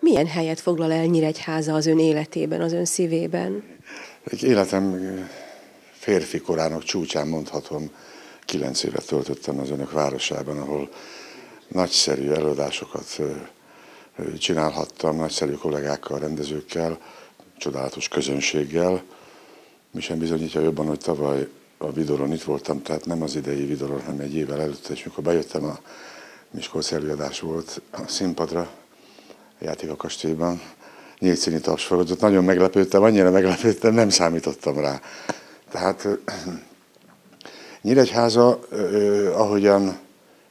Milyen helyet foglal el Nyíregyháza az ön életében, az ön szívében? Egy életem férfi korának csúcsán mondhatom, kilenc évet töltöttem az önök városában, ahol nagyszerű előadásokat csinálhattam, nagyszerű kollégákkal, rendezőkkel, csodálatos közönséggel. Mi sem bizonyítja jobban, hogy tavaly a videóron itt voltam, tehát nem az idei videóron, hanem egy évvel előtt, és mikor bejöttem, a Miskolc előadás volt a színpadra, a játék a kastélyban, nyílt színi tapsfordult. Nagyon meglepődtem, annyira meglepődtem, nem számítottam rá. Tehát Nyíregyháza, ahogyan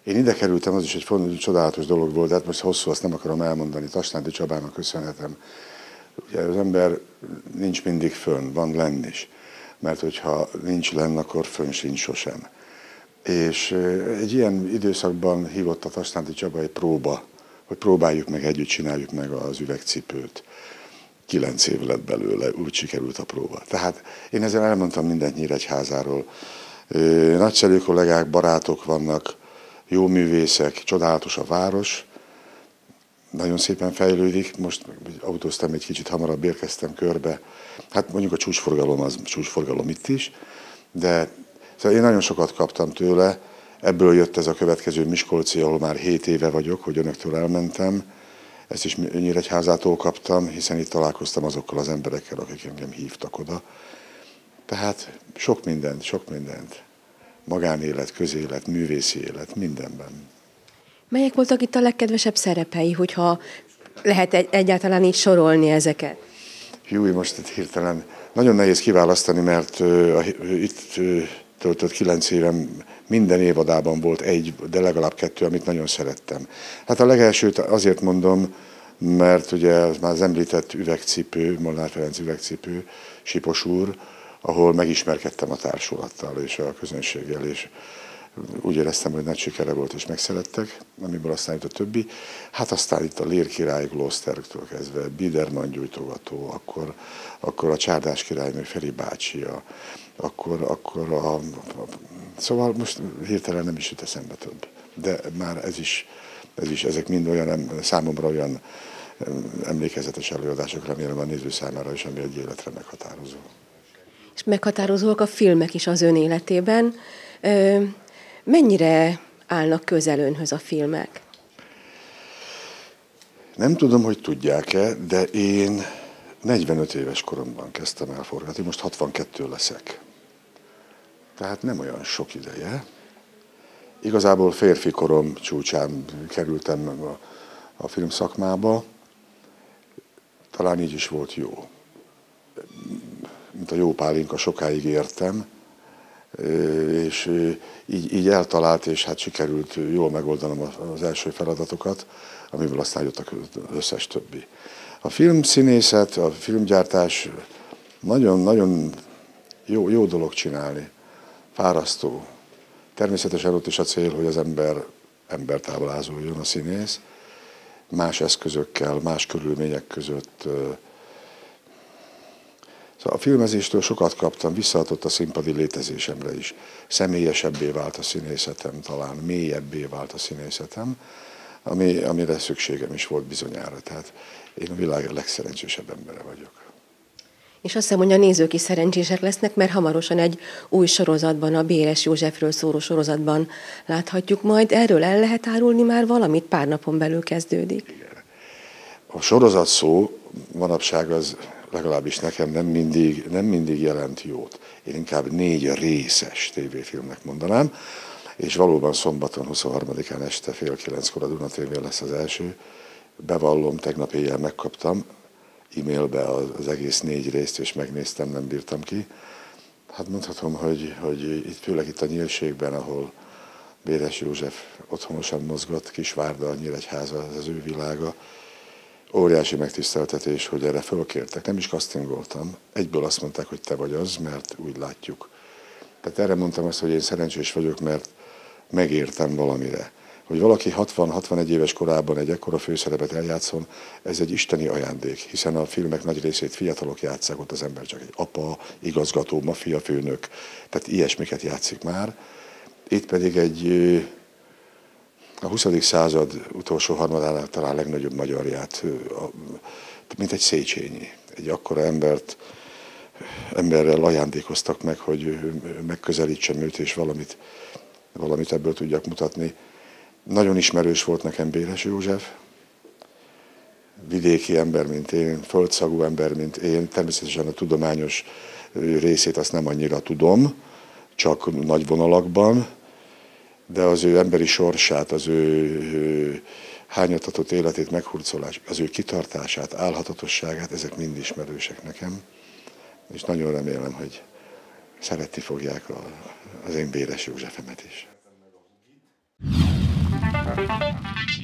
én ide kerültem, az is egy fontos, csodálatos dolog volt, de hát most hosszú, azt nem akarom elmondani. Tastánti Csabának köszönhetem. Ugye az ember nincs mindig fönn, van lenn is. Mert hogyha nincs lenn, akkor fönn sincs sosem. És egy ilyen időszakban hívott a Tastánti Csaba egy próba, hogy próbáljuk meg együtt, csináljuk meg az üvegcipőt. Kilenc év lett belőle, úgy sikerült a próba. Tehát én ezzel elmondtam mindent Nyíregyházáról. Nagyszerű kollégák, barátok vannak, jó művészek, csodálatos a város, nagyon szépen fejlődik, most autóztam egy kicsit hamarabb, érkeztem körbe. Hát mondjuk a csúcsforgalom az csúcsforgalom itt is, de szóval én nagyon sokat kaptam tőle, ebből jött ez a következő Miskolci, ahol már 7 éve vagyok, hogy önöktől elmentem. Ezt is Nyíregyházától kaptam, hiszen itt találkoztam azokkal az emberekkel, akik engem hívtak oda. Tehát sok mindent, sok mindent magánélet, közélet, művészi élet, mindenben. Melyek voltak itt a legkedvesebb szerepei, hogyha lehet egy, egyáltalán így sorolni ezeket? Júj, most itt hirtelen nagyon nehéz kiválasztani, mert uh, itt uh, töltött kilenc évem minden évadában volt egy, de legalább kettő, amit nagyon szerettem. Hát a legelsőt azért mondom, mert ugye már az említett üvegcipő, Molnár Ferenc üvegcipő, Sipos úr, ahol megismerkedtem a társulattal és a közönséggel, és úgy éreztem, hogy nagy sikere volt, és megszerettek, amiből aztán jött a többi. Hát aztán itt a Lér király Gloucestertől kezdve, Biderman gyújtogató, akkor, akkor a Csárdás királynő Feri bácsi, a, akkor, akkor a, a, szóval most hirtelen nem is jut eszembe több. De már ez is, ez is ezek mind olyan, számomra olyan emlékezetes előadások, remélem a néző számára is, ami egy életre meghatározó és meghatározóak a filmek is az ön életében. Mennyire állnak közel önhöz a filmek? Nem tudom, hogy tudják-e, de én 45 éves koromban kezdtem el forgatni, most 62 leszek. Tehát nem olyan sok ideje. Igazából férfi korom csúcsán kerültem a, a filmszakmába, talán így is volt jó mint a jó pálinka, sokáig értem, és így, így eltalált, és hát sikerült jól megoldanom az első feladatokat, amiből aztán jött az összes többi. A filmszínészet, a filmgyártás nagyon-nagyon jó, jó dolog csinálni, fárasztó. Természetesen ott is a cél, hogy az ember embert ábrázoljon a színész, más eszközökkel, más körülmények között a filmezéstől sokat kaptam, visszaadott a színpadi létezésemre is. Személyesebbé vált a színészetem, talán mélyebbé vált a színészetem, ami, amire szükségem is volt bizonyára. Tehát én a világ legszerencsésebb embere vagyok. És azt hiszem, hogy a nézők is szerencsések lesznek, mert hamarosan egy új sorozatban, a Béres Józsefről szóló sorozatban láthatjuk majd. Erről el lehet árulni már valamit? Pár napon belül kezdődik. Igen. A sorozat szó manapság az legalábbis nekem nem mindig, nem mindig jelent jót. Én inkább négy részes tévéfilmnek mondanám, és valóban szombaton 23-án este fél kilenckor a Duna TV lesz az első. Bevallom, tegnap éjjel megkaptam e-mailbe az egész négy részt, és megnéztem, nem bírtam ki. Hát mondhatom, hogy, hogy itt, főleg itt a nyílségben, ahol Béres József otthonosan mozgott, Kisvárda, Nyíregyháza, ez az ő világa, óriási megtiszteltetés, hogy erre fölkértek. Nem is castingoltam. Egyből azt mondták, hogy te vagy az, mert úgy látjuk. Tehát erre mondtam azt, hogy én szerencsés vagyok, mert megértem valamire. Hogy valaki 60-61 éves korában egy ekkora főszerepet eljátszon, ez egy isteni ajándék, hiszen a filmek nagy részét fiatalok játszák, ott az ember csak egy apa, igazgató, mafia főnök, tehát ilyesmiket játszik már. Itt pedig egy a 20. század utolsó harmadánál talán legnagyobb magyarját, mint egy Széchenyi. Egy akkora embert, emberrel ajándékoztak meg, hogy megközelítsem őt, és valamit, valamit ebből tudjak mutatni. Nagyon ismerős volt nekem Béles József, vidéki ember, mint én, földszagú ember, mint én. Természetesen a tudományos részét azt nem annyira tudom, csak nagy vonalakban, de az ő emberi sorsát, az ő hányatatott életét, meghurcolás, az ő kitartását, álhatatosságát, ezek mind ismerősek nekem, és nagyon remélem, hogy szeretni fogják az én Béres Józsefemet is. Thank you.